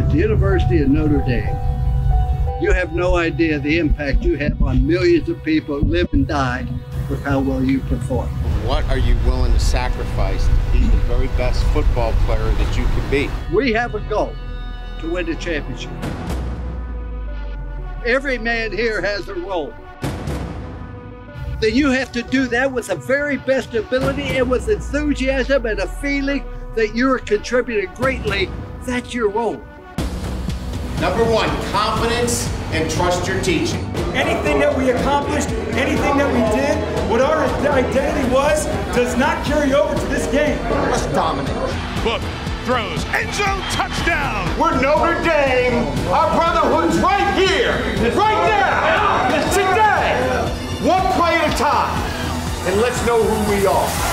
at the University of Notre Dame, you have no idea the impact you have on millions of people who live and die with how well you perform. What are you willing to sacrifice to be the very best football player that you can be? We have a goal to win the championship. Every man here has a role. Then you have to do that with the very best ability and with enthusiasm and a feeling that you're contributing greatly. That's your role. Number one, confidence and trust your teaching. Anything that we accomplished, anything that we did, what our identity was, does not carry over to this game. Let's dominate. Book throws end zone touchdown. We're Notre Dame. Our brotherhood's right here, right now, today. One play at a time, and let's know who we are.